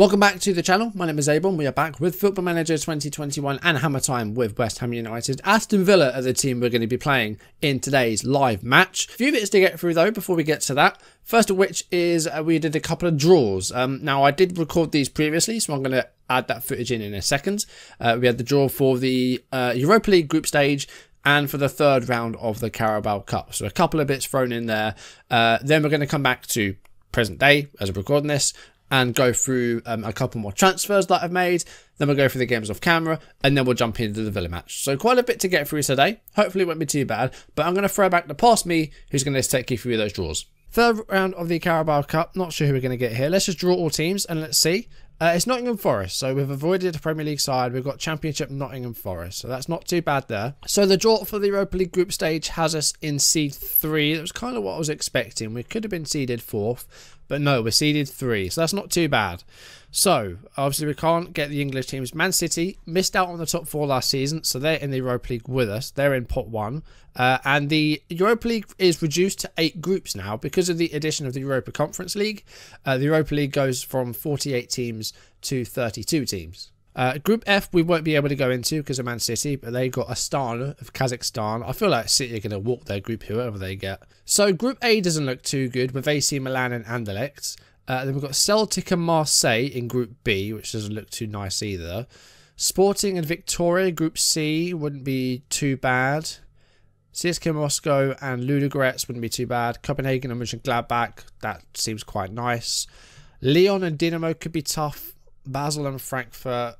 Welcome back to the channel. My name is Abel. and We are back with Football Manager 2021 and Hammer Time with West Ham United. Aston Villa are the team we're going to be playing in today's live match. A few bits to get through though before we get to that. First of which is uh, we did a couple of draws. Um, now I did record these previously, so I'm going to add that footage in in a second. Uh, we had the draw for the uh, Europa League group stage and for the third round of the Carabao Cup. So a couple of bits thrown in there. Uh, then we're going to come back to present day as we're recording this and go through um, a couple more transfers that I've made. Then we'll go through the games off camera, and then we'll jump into the Villa match. So quite a bit to get through today. Hopefully it won't be too bad, but I'm going to throw back the past me, who's going to take you through those draws. Third round of the Carabao Cup. Not sure who we're going to get here. Let's just draw all teams and let's see. Uh, it's Nottingham Forest, so we've avoided a Premier League side. We've got Championship Nottingham Forest, so that's not too bad there. So the draw for the Europa League group stage has us in seed three. That was kind of what I was expecting. We could have been seeded fourth, but no, we're seeded three, so that's not too bad. So, obviously, we can't get the English teams. Man City missed out on the top four last season, so they're in the Europa League with us. They're in pot one. Uh, and the Europa League is reduced to eight groups now because of the addition of the Europa Conference League. Uh, the Europa League goes from 48 teams to 32 teams. Uh, group F we won't be able to go into because of Man City, but they got Astana of Kazakhstan. I feel like City are going to walk their group whoever they get. So Group A doesn't look too good with AC Milan and Anderlecht. Uh, then we've got Celtic and Marseille in Group B, which doesn't look too nice either. Sporting and Victoria, Group C, wouldn't be too bad. CSKA Moscow and Ludogorets wouldn't be too bad. Copenhagen and Mönchengladbach, that seems quite nice. Lyon and Dinamo could be tough. Basel and Frankfurt,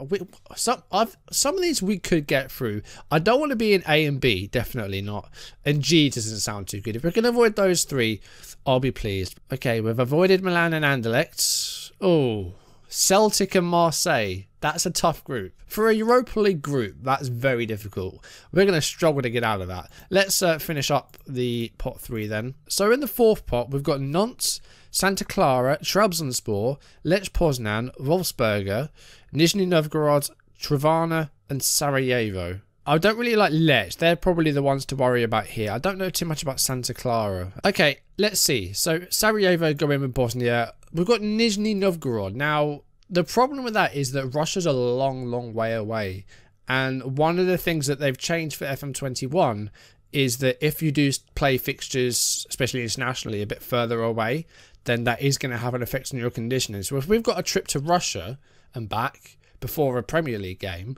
we, some I've some of these we could get through. I don't want to be in A and B, definitely not. And G doesn't sound too good. If we can avoid those three, I'll be pleased. Okay, we've avoided Milan and Anderlecht. Oh, Celtic and Marseille. That's a tough group. For a Europa League group, that's very difficult. We're going to struggle to get out of that. Let's uh, finish up the pot three then. So in the fourth pot, we've got Nantes, Santa Clara, Trabzonspor, Lech Poznan, Wolfsberger, Nizhny Novgorod, Trivana, and Sarajevo. I don't really like Lech. They're probably the ones to worry about here. I don't know too much about Santa Clara. Okay, let's see. So Sarajevo go in with Bosnia. We've got Nizhny Novgorod. Now, the problem with that is that Russia's a long, long way away. And one of the things that they've changed for FM21 is that if you do play fixtures, especially internationally, a bit further away, then that is going to have an effect on your conditioning. So if we've got a trip to Russia and back before a Premier League game,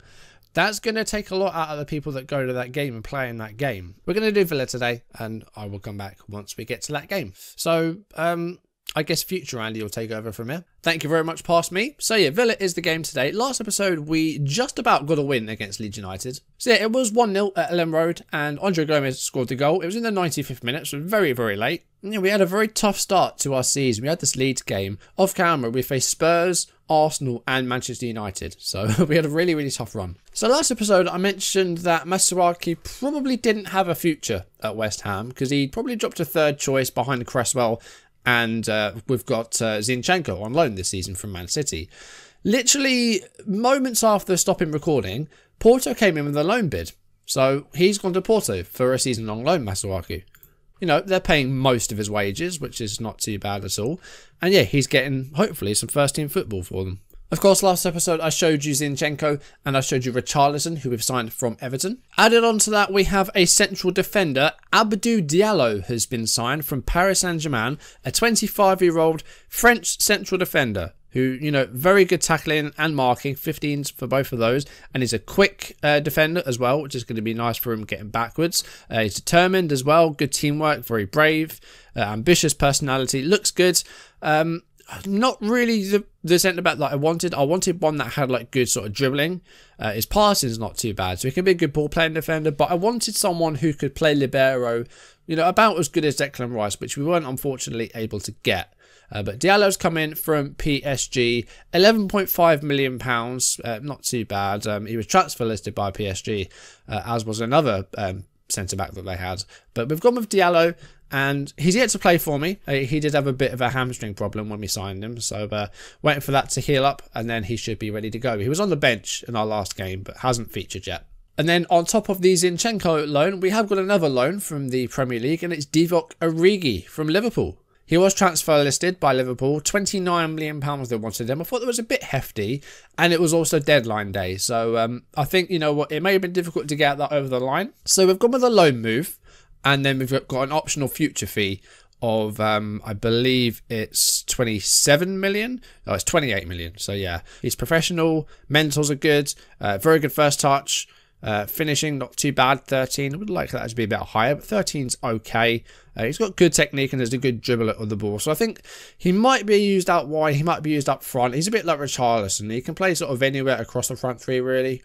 that's going to take a lot out of the people that go to that game and play in that game. We're going to do Villa today, and I will come back once we get to that game. So, um, I guess future Andy will take over from here. Thank you very much, past me. So yeah, Villa is the game today. Last episode, we just about got a win against Leeds United. So yeah, it was 1-0 at Elland Road, and Andre Gomes scored the goal. It was in the 95th minute, so very, very late. Yeah, we had a very tough start to our season. We had this Leeds game. Off camera, we faced Spurs, Arsenal, and Manchester United. So we had a really, really tough run. So last episode, I mentioned that Masuaku probably didn't have a future at West Ham because he probably dropped a third choice behind Cresswell and uh, we've got uh, Zinchenko on loan this season from Man City. Literally moments after stopping recording, Porto came in with a loan bid. So he's gone to Porto for a season long loan, Masuaku. You know, they're paying most of his wages, which is not too bad at all. And yeah, he's getting, hopefully, some first team football for them. Of course, last episode I showed you Zinchenko and I showed you Richarlison, who we've signed from Everton. Added on to that, we have a central defender. Abdou Diallo has been signed from Paris Saint-Germain, a 25-year-old French central defender who, you know, very good tackling and marking, 15s for both of those, and he's a quick uh, defender as well, which is going to be nice for him getting backwards. Uh, he's determined as well, good teamwork, very brave, uh, ambitious personality, looks good. Um, not really the, the centre back that I wanted. I wanted one that had like good sort of dribbling. Uh, his passing is not too bad, so he can be a good ball playing defender. But I wanted someone who could play libero, you know, about as good as Declan Rice, which we weren't unfortunately able to get. Uh, but Diallo's come in from PSG, 11.5 million pounds, uh, not too bad. Um, he was transfer listed by PSG, uh, as was another um, centre back that they had. But we've gone with Diallo and he's yet to play for me. Uh, he did have a bit of a hamstring problem when we signed him, so uh, waiting for that to heal up, and then he should be ready to go. He was on the bench in our last game, but hasn't featured yet. And then on top of the Zinchenko loan, we have got another loan from the Premier League, and it's Divock Origi from Liverpool. He was transfer listed by Liverpool. £29 million they wanted him. I thought that was a bit hefty. And it was also deadline day. So um, I think, you know what, it may have been difficult to get that over the line. So we've gone with a loan move. And then we've got an optional future fee of um, I believe it's 27 million. Oh, it's 28 million. So yeah, he's professional. Mentals are good. Uh, very good first touch. Uh, finishing not too bad. 13. I would like that to be a bit higher, but 13's okay. Uh, he's got good technique and there's a good dribbler of the ball. So I think he might be used out wide. He might be used up front. He's a bit like Richarlison. He can play sort of anywhere across the front three really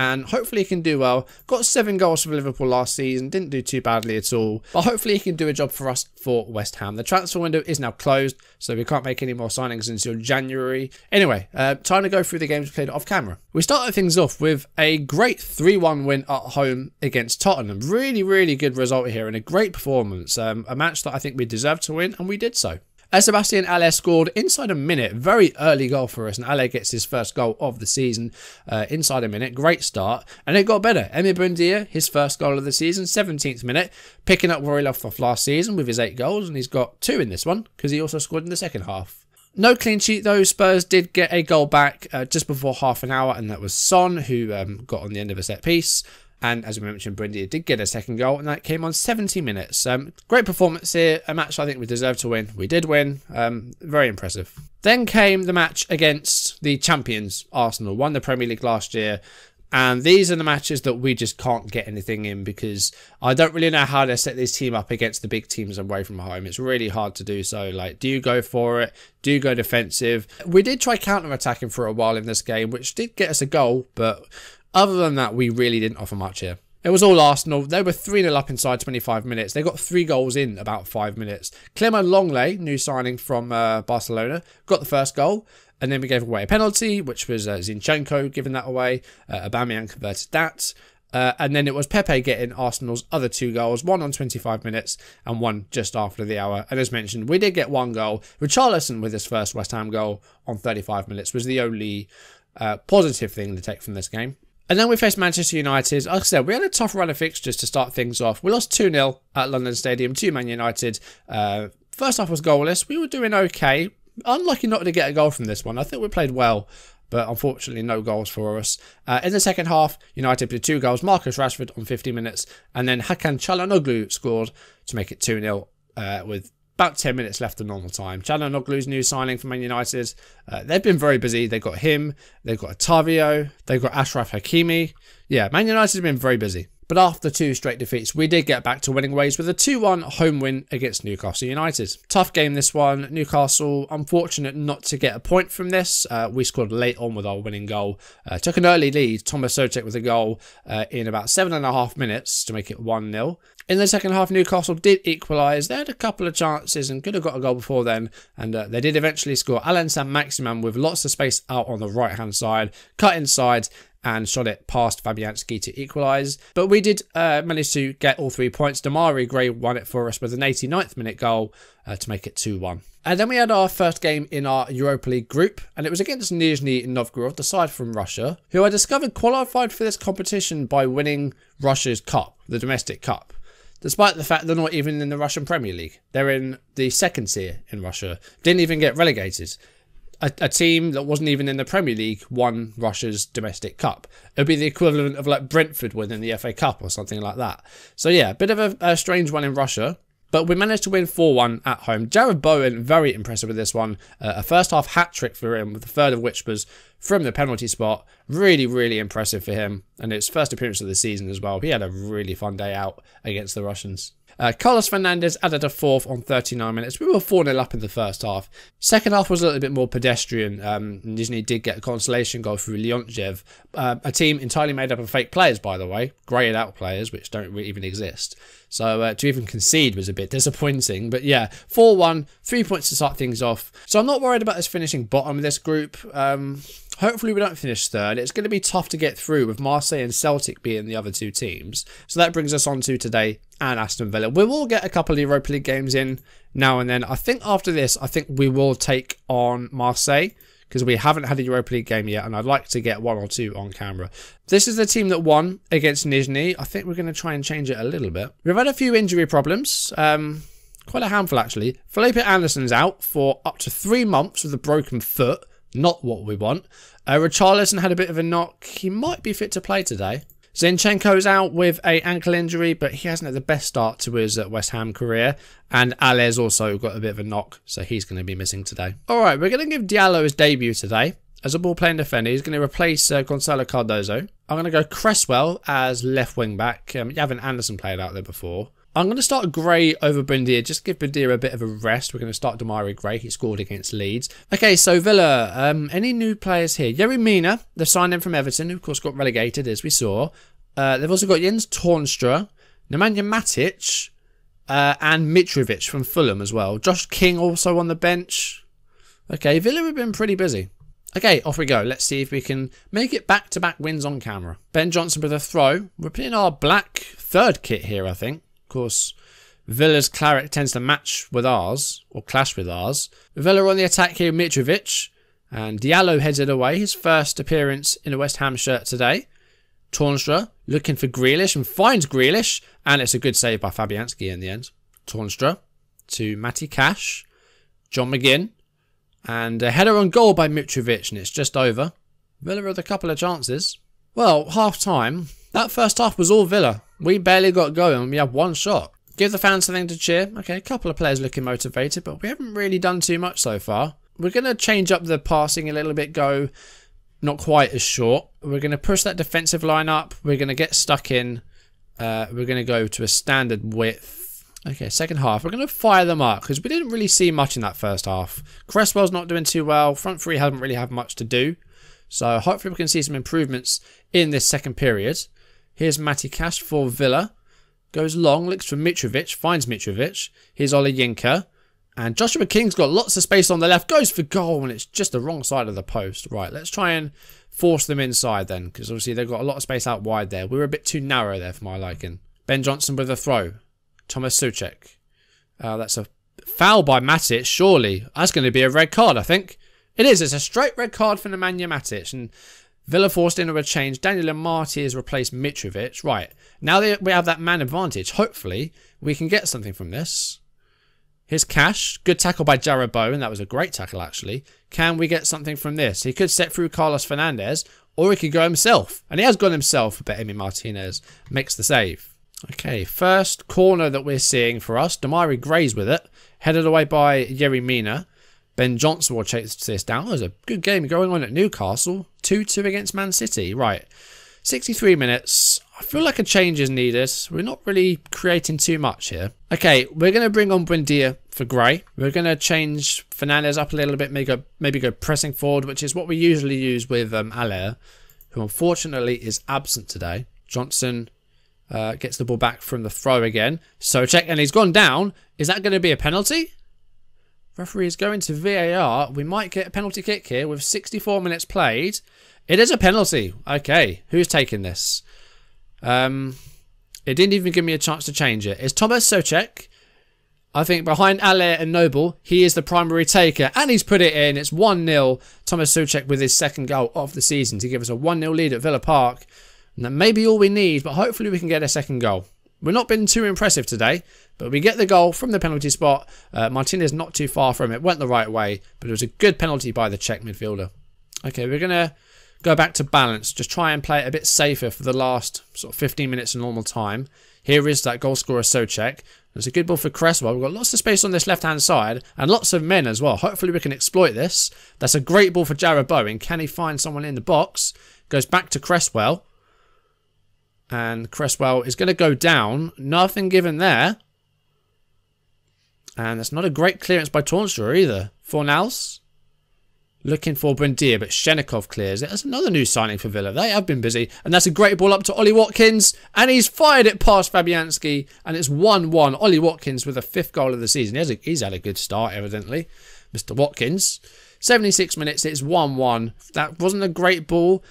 and hopefully he can do well. Got seven goals for Liverpool last season, didn't do too badly at all, but hopefully he can do a job for us for West Ham. The transfer window is now closed, so we can't make any more signings until January. Anyway, uh, time to go through the games we played off camera. We started things off with a great 3-1 win at home against Tottenham. Really, really good result here and a great performance. Um, a match that I think we deserved to win, and we did so. As Sebastian Haller scored inside a minute, very early goal for us, and Haller gets his first goal of the season uh, inside a minute. Great start, and it got better. Emi Buendia, his first goal of the season, 17th minute, picking up where he left off last season with his eight goals, and he's got two in this one because he also scored in the second half. No clean sheet though. Spurs did get a goal back uh, just before half an hour, and that was Son who um, got on the end of a set piece. And as we mentioned, Buendia did get a second goal, and that came on 70 minutes. Um, great performance here. A match I think we deserved to win. We did win. Um, very impressive. Then came the match against the champions, Arsenal. Won the Premier League last year. And these are the matches that we just can't get anything in because I don't really know how to set this team up against the big teams away from home. It's really hard to do so. Like, do you go for it? Do you go defensive? We did try counter attacking for a while in this game, which did get us a goal, but other than that, we really didn't offer much here. It was all Arsenal. They were 3 0 up inside 25 minutes. They got three goals in about five minutes. Clement Lenglet, new signing from uh, Barcelona, got the first goal. And then we gave away a penalty, which was uh, Zinchenko giving that away. Uh, Aubameyang converted that. Uh, and then it was Pepe getting Arsenal's other two goals, one on 25 minutes and one just after the hour. And as mentioned, we did get one goal. Richarlison with his first West Ham goal on 35 minutes was the only uh, positive thing to take from this game. And then we faced Manchester United. Like I said, we had a tough run of fixtures to start things off. We lost 2 0 at London Stadium to Man United. Uh, first half was goalless. We were doing okay. Unlucky not to get a goal from this one. I think we played well, but unfortunately, no goals for us. Uh, in the second half, United did two goals. Marcus Rashford on 50 minutes, and then Hakan Calhanoglu scored to make it 2 0 uh, with about 10 minutes left of normal time. Calhanoglu's new signing for Man United. Uh, they've been very busy. They've got him, they've got Otavio, they've got Ashraf Hakimi. Yeah, Man United have been very busy. But after two straight defeats, we did get back to winning ways with a 2-1 home win against Newcastle United. Tough game this one. Newcastle, unfortunate not to get a point from this. Uh, we scored late on with our winning goal. Uh, took an early lead. Thomas Soucek with a goal uh, in about seven and a half minutes to make it 1-0. In the second half, Newcastle did equalise. They had a couple of chances and could have got a goal before then. And uh, they did eventually score. Allan Saint-Maximin with lots of space out on the right hand side, cut inside and shot it past Fabianski to equalise. But we did uh, manage to get all three points. Demarai Gray won it for us with an 89th minute goal uh, to make it 2 1. And then we had our first game in our Europa League group, and it was against Nizhny Novgorod, the side from Russia, who I discovered qualified for this competition by winning Russia's cup, the domestic cup. Despite the fact they're not even in the Russian Premier League, they're in the second tier in Russia. Didn't even get relegated a, a, team that wasn't even in the Premier League won Russia's domestic cup. It would be the equivalent of like Brentford winning the FA Cup or something like that. So yeah, a bit of a, a strange one in Russia. But we managed to win 4-1 at home. Jarrod Bowen, very impressive with this one. Uh, a first half hat-trick for him, with the third of which was from the penalty spot. Really, really impressive for him. And it's first appearance of the season as well. He had a really fun day out against the Russians. Uh, Carlos Fernandez added a fourth on 39 minutes. We were 4 0 up in the first half. Second half was a little bit more pedestrian. Um, Nizhny did get a consolation goal through Leontjev, uh, a team entirely made up of fake players, by the way, greyed out players, which don't even exist. So uh, to even concede was a bit disappointing. But yeah, 4 1, three points to start things off. So I'm not worried about us finishing bottom of this group. Um, Hopefully we don't finish third. It's going to be tough to get through with Marseille and Celtic being the other two teams. So that brings us on to today and Aston Villa. We will get a couple of Europa League games in now and then. I think after this, I think we will take on Marseille because we haven't had a Europa League game yet, and I'd like to get one or two on camera. This is the team that won against Nizhny. I think we're going to try and change it a little bit. We've had a few injury problems. Um, Quite a handful, actually. Felipe Anderson's out for up to three months with a broken foot. Not what we want. Uh, Richarlison had a bit of a knock. He might be fit to play today. Zinchenko's out with a ankle injury, but he hasn't had the best start to his uh, West Ham career. And Haller's also got a bit of a knock, so he's going to be missing today. All right, we're going to give Diallo his debut today. As a ball playing defender, he's going to replace uh, Gonzalo Cardozo. I'm going to go Cresswell as left wing back. Um, you haven't Anderson played out there before. I'm going to start Gray over Buendia, just give Buendia a bit of a rest. We're going to start Demarai Gray. He scored against Leeds. Okay, so Villa, um, any new players here? Yerry Mina, they've signed him from Everton, who of course got relegated, as we saw. Uh, they've also got Jens Toornstra, Nemanja Matic, uh, and Mitrovic from Fulham as well. Josh King also on the bench. Okay, Villa have been pretty busy. Okay, off we go. Let's see if we can make it back-to-back -back wins on camera. Ben Johnson with a throw. We're putting our black third kit here, I think course, Villa's claret tends to match with ours, or clash with ours. Villa on the attack here, Mitrovic. And Diallo heads it away, his first appearance in a West Ham shirt today. Toornstra looking for Grealish and finds Grealish. And it's a good save by Fabianski in the end. Toornstra to Matty Cash. John McGinn. And a header on goal by Mitrovic, and it's just over. Villa with a couple of chances. Well, half time. That first half was all Villa. We barely got going. We had one shot. Give the fans something to cheer. Okay, a couple of players looking motivated, but we haven't really done too much so far. We're going to change up the passing a little bit, go not quite as short. We're going to push that defensive line up. We're going to get stuck in. Uh, we're going to go to a standard width. Okay, second half. We're going to fire them up because we didn't really see much in that first half. Cresswell's not doing too well. Front three haven't really had much to do. So hopefully we can see some improvements in this second period. Here's Matty Cash for Villa. Goes long, looks for Mitrovic, finds Mitrovic. Here's Olayinka. And Joshua King's got lots of space on the left. Goes for goal, and it's just the wrong side of the post. Right, let's try and force them inside then, because obviously they've got a lot of space out wide there. We were a bit too narrow there for my liking. Ben Johnson with a throw. Thomas Soucek. Uh, that's a foul by Matic, surely. That's going to be a red card, I think. It is. It's a straight red card for Nemanja Matic. And Villa forced into a change. Daniel Amartey has replaced Mitrovic. Right. Now that we have that man advantage, hopefully we can get something from this. Here's Cash. Good tackle by Jarrod Bowen. That was a great tackle, actually. Can we get something from this? He could set through Carlos Fernandez, or he could go himself. And he has gone himself, but Emi Martinez makes the save. Okay, first corner that we're seeing for us. Demarai Gray's with it. Headed away by Yerry Mina. Ben Johnson will chase this down. There's a good game going on at Newcastle. 2-2 against Man City. Right. 63 minutes. I feel like a change is needed. We're not really creating too much here. Okay, we're going to bring on Buendia for Gray. We're going to change Fernandez up a little bit, maybe go, maybe go pressing forward, which is what we usually use with um, Haller, who unfortunately is absent today. Johnson uh, gets the ball back from the throw again. Soucek, and he's gone down. Is that going to be a penalty? Referee is going to VAR. We might get a penalty kick here with 64 minutes played. It is a penalty. Okay, who's taking this? Um, it didn't even give me a chance to change it. It's Thomas Soucek. I think behind Haller and Noble, he is the primary taker. And he's put it in. It's 1-0. Thomas Soucek with his second goal of the season to give us a 1-0 lead at Villa Park. And that may be all we need, but hopefully we can get a second goal. We're not been too impressive today, but we get the goal from the penalty spot. Uh, Martinez not too far from it, went the right way, but it was a good penalty by the Czech midfielder. Okay, we're going to go back to balance, just try and play it a bit safer for the last sort of 15 minutes of normal time. Here is that goal scorer Soucek. There's a good ball for Cresswell. We've got lots of space on this left-hand side and lots of men as well. Hopefully we can exploit this. That's a great ball for Jarrod Bowen. Can he find someone in the box? Goes back to Cresswell. And Cresswell is going to go down. Nothing given there. And that's not a great clearance by Toornstra either. Fornals. Looking for Buendia, but Shenikov clears it. That's another new signing for Villa. They have been busy. And that's a great ball up to Ollie Watkins. And he's fired it past Fabianski. And it's 1-1. Ollie Watkins with a fifth goal of the season. He a, he's had a good start, evidently. Mr. Watkins. 76 minutes, it's 1-1. That wasn't a great ball.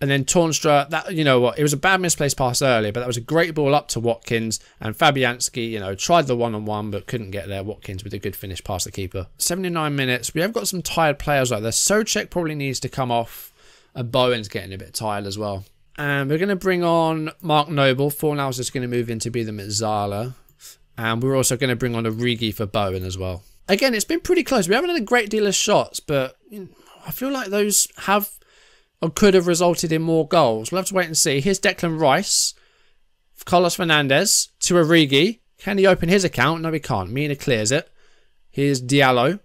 And then Toornstra, that you know what, it was a bad misplaced pass earlier, but that was a great ball up to Watkins. And Fabianski, you know, tried the one on one, but couldn't get there. Watkins with a good finish past the keeper. 79 minutes. We have got some tired players like this. Soucek probably needs to come off. And Bowen's getting a bit tired as well. And we're going to bring on Mark Noble. Fornals is going to move in to be the Mezzala. And we're also going to bring on Origi for Bowen as well. Again, it's been pretty close. We haven't had a great deal of shots, but I feel like those have or could have resulted in more goals. We'll have to wait and see. Here's Declan Rice, Carlos Fernandez to Origi. Can he open his account? No, he can't. Mina clears it. Here's Diallo.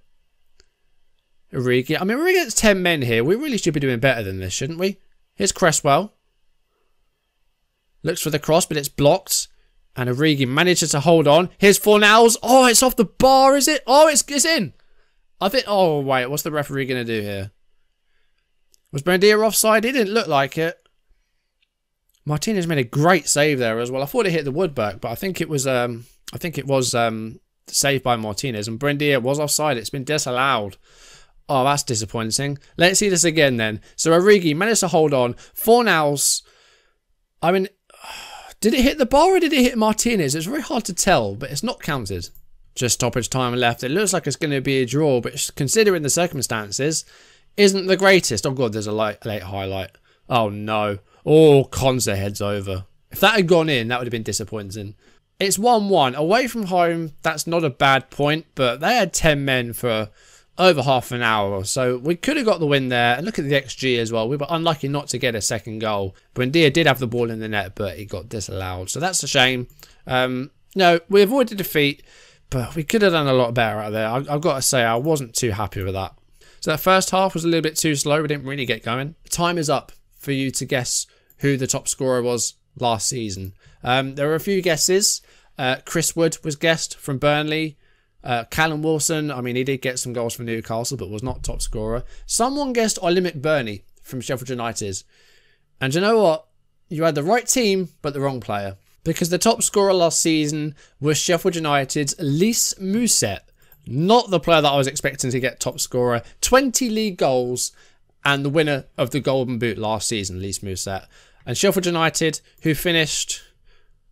Origi. I mean, we're against 10 men here. We really should be doing better than this, shouldn't we? Here's Cresswell. Looks for the cross, but it's blocked. And Origi manages to hold on. Here's Fornals. Oh, it's off the bar, is it? Oh, it's, it's in. I think... Oh, wait. What's the referee going to do here? Was Buendia offside? It didn't look like it. Martinez made a great save there as well. I thought it hit the woodwork, but I think it was... um I think it was um saved by Martinez. And Buendia was offside. It's been disallowed. Oh, that's disappointing. Let's see this again then. So Origi managed to hold on. Fornals... I mean, did it hit the bar or did it hit Martinez? It's very hard to tell, but it's not counted. Just stoppage time left. It looks like it's going to be a draw, but considering the circumstances, isn't the greatest. Oh god, there's a late, late highlight. Oh no. Oh, Konsa heads over. If that had gone in, that would have been disappointing. It's 1-1. Away from home, that's not a bad point, but they had 10 men for over half an hour. So we could have got the win there. And look at the XG as well. We were unlucky not to get a second goal. Buendia did have the ball in the net, but it got disallowed. So that's a shame. Um, no, we avoided defeat, but we could have done a lot better out there. I, I've got to say, I wasn't too happy with that. So that first half was a little bit too slow. We didn't really get going. Time is up for you to guess who the top scorer was last season. Um, there were a few guesses. Uh, Chris Wood was guessed from Burnley. Uh, Callum Wilson, I mean, he did get some goals for Newcastle, but was not top scorer. Someone guessed Oli McBurnie from Sheffield United. And you know what? You had the right team, but the wrong player. Because the top scorer last season was Sheffield United's Lys Mousset. Not the player that I was expecting to get top scorer. 20 league goals and the winner of the Golden Boot last season, Lys Mousset. And Sheffield United, who finished...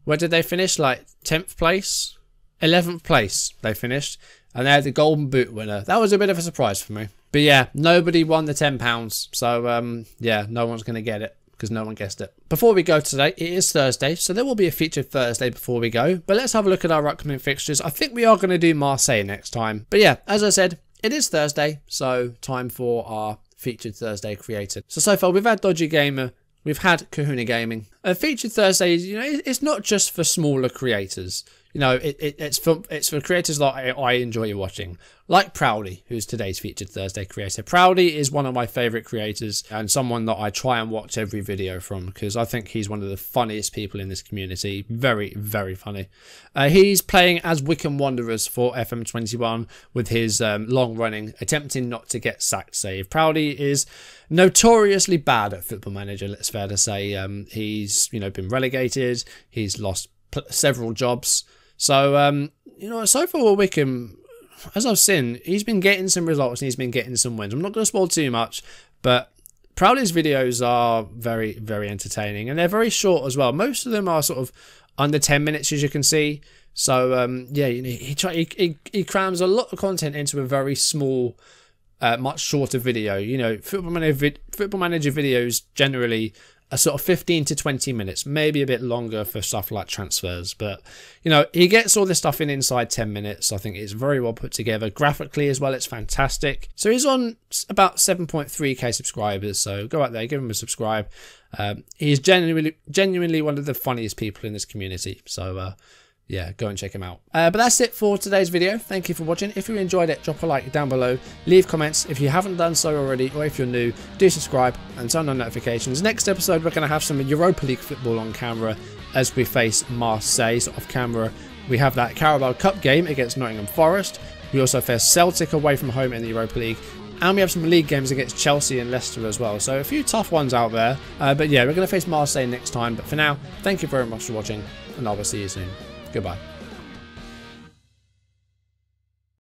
Where did they finish? Like 10th place? 11th place they finished, and they had the Golden Boot winner. That was a bit of a surprise for me. But yeah, nobody won the £10, so um, yeah, no one's going to get it because no one guessed it. Before we go today, it is Thursday, so there will be a featured Thursday before we go. But let's have a look at our upcoming fixtures. I think we are going to do Marseille next time. But yeah, as I said, it is Thursday, so time for our featured Thursday created. So, so far we've had Dodgy Gamer, we've had Kahuna Gaming. A featured Thursday, is you know, it's not just for smaller creators you know, it, it, it's for it's for creators that I, I enjoy watching, like Proudie, who's today's featured Thursday creator. Proudie is one of my favourite creators and someone that I try and watch every video from because I think he's one of the funniest people in this community. Very, very funny. Uh, he's playing as Wycombe Wanderers for FM21 with his um, long running, attempting not to get sacked save. Proudie is notoriously bad at Football Manager. Let's fair to say. Um, he's you know been relegated. He's lost several jobs. So, um, you know, so far Wycombe, as I've seen, he's been getting some results and he's been getting some wins. I'm not going to spoil too much, but Proudie's videos are very, very entertaining and they're very short as well. Most of them are sort of under 10 minutes, as you can see. So, um, yeah, you know, he, try, he, he, he crams a lot of content into a very small, uh, much shorter video. You know, Football Manager, Football Manager videos generally a sort of 15 to 20 minutes, maybe a bit longer for stuff like transfers. But, you know, he gets all this stuff in inside 10 minutes. I think it's very well put together. Graphically as well, it's fantastic. So he's on about 7.3k subscribers. So go out there, give him a subscribe. Um, he's genuinely, genuinely one of the funniest people in this community. So, uh, yeah, go and check him out. Uh, but that's it for today's video. Thank you for watching. If you enjoyed it, drop a like down below. Leave comments if you haven't done so already, or if you're new, do subscribe and turn on notifications. Next episode, we're going to have some Europa League football on camera as we face Marseille. Off camera, we have that Carabao Cup game against Nottingham Forest. We also face Celtic away from home in the Europa League. And we have some league games against Chelsea and Leicester as well. So a few tough ones out there. Uh, but yeah, we're going to face Marseille next time. But for now, thank you very much for watching, and I will see you soon. Goodbye.